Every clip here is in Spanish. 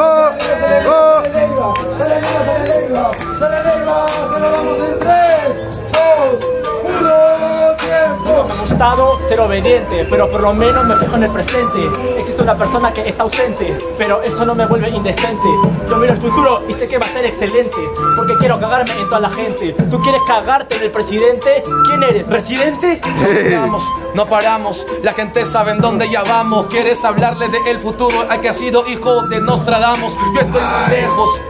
Oh! Estado ser obediente, pero por lo menos me fijo en el presente. Existe una persona que está ausente, pero eso no me vuelve indecente. Yo miro el futuro y sé que va a ser excelente, porque quiero cagarme en toda la gente. ¿Tú quieres cagarte en el presidente? ¿Quién eres? ¿Presidente? Vamos, no paramos, la gente sabe en dónde ya vamos. ¿Quieres hablarle de el futuro al que ha sido hijo de Nostradamus? Yo estoy muy lejos.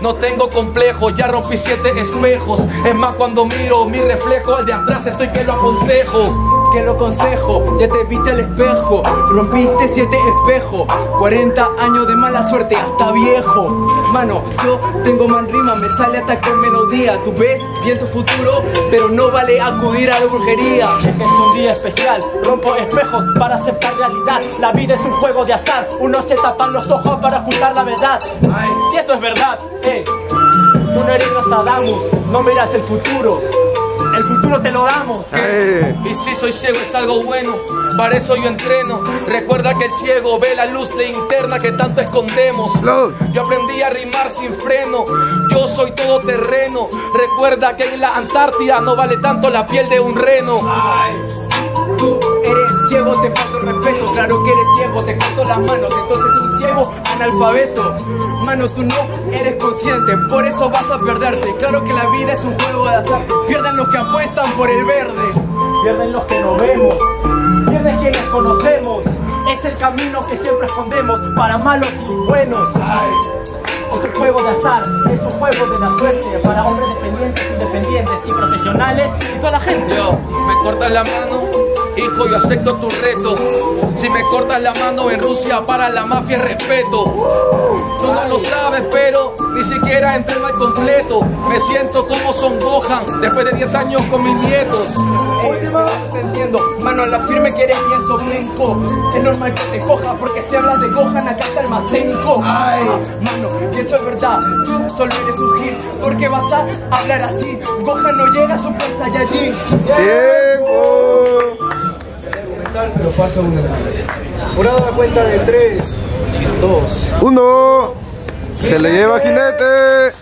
No tengo complejo, ya rompí siete espejos. Es más, cuando miro mi reflejo, el de atrás estoy que lo aconsejo que lo consejo, ya te viste al espejo, rompiste siete espejos, 40 años de mala suerte, hasta viejo. Mano, yo tengo mal rima, me sale hasta con melodía. Tú ves bien tu futuro, pero no vale acudir a la brujería. Es un día especial, rompo espejos para aceptar realidad. La vida es un juego de azar, unos se tapan los ojos para ocultar la verdad. Y eso es verdad, eh. Tú no eres Nostradamus, no miras el futuro. El futuro te lo damos. Y si soy ciego es algo bueno, para eso yo entreno. Recuerda que el ciego ve la luz linterna que tanto escondemos. Yo aprendí a rimar sin freno, yo soy todo terreno. Recuerda que en la Antártida no vale tanto la piel de un reno. Tú te falta el respeto. Claro que eres ciego, te corto las manos. Entonces un ciego analfabeto. Mano, tú no eres consciente, por eso vas a perderte. Claro que la vida es un juego de azar. Pierden los que apuestan por el verde. Pierden los que no vemos, pierden quienes conocemos. Es el camino que siempre escondemos para malos y buenos. Es un juego de azar, es un juego de la suerte para hombres dependientes, independientes y profesionales y toda la gente. Yo, me cortas la mano, hijo, yo acepto tu reto. Si me cortas la mano en Rusia para la mafia es respeto. Tú no lo sabes, pero ni siquiera entreno al completo. Me siento como Son Gohan después de 10 años con mis nietos. Te entiendo, mano, a la firme que eres bien sobrenco. Es normal que te coja porque si hablas de Gohan acá está el masenco. Ay, mano, y eso es verdad. Tú solo eres un gil porque vas a hablar así. Gohan no llega a Super Saiyajin. ¡Tiempo! pero pasa una vez. Jurado la cuenta de 3, 2, Uno. Se le lleva jinete.